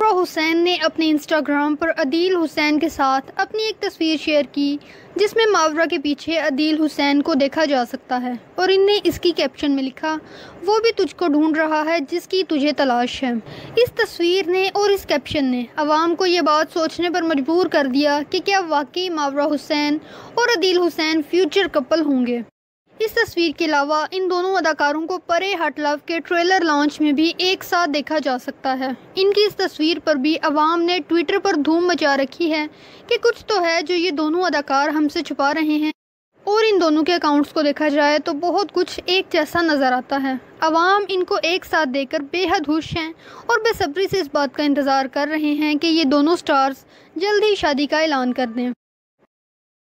मावरा हुसैन ने अपने इंस्टाग्राम पर अदील हुसैन के साथ अपनी एक तस्वीर शेयर की, जिसमें मावरा के पीछे अदील हुसैन को देखा जा सकता है और इनने इसकी कैप्शन में लिखा, वो भी तुझको ढूंढ रहा है जिसकी तुझे तलाश है। इस तस्वीर ने और इस कैप्शन ने आवाम को ये बात सोचने पर मजबूर कर दिया कि क्या वाकई मावरा हुसैन और अदील हुसैन फ्यूचर कपल होंगे। इस तस्वीर के अलावा इन दोनों अदाकारों को परे हट लव के ट्रेलर लॉन्च में भी एक साथ देखा जा सकता है। इनकी इस तस्वीर पर भी अवाम ने ट्विटर पर धूम मचा रखी है कि कुछ तो है जो ये दोनों अदाकार हमसे छुपा रहे हैं। और इन दोनों के अकाउंट्स को देखा जाए तो बहुत कुछ एक जैसा नज़र आता है। अवाम इनको एक साथ देखकर बेहद खुश हैं और बेसब्री से इस बात का इंतज़ार कर रहे हैं कि ये दोनों स्टार्स जल्द ही शादी का ऐलान कर दें।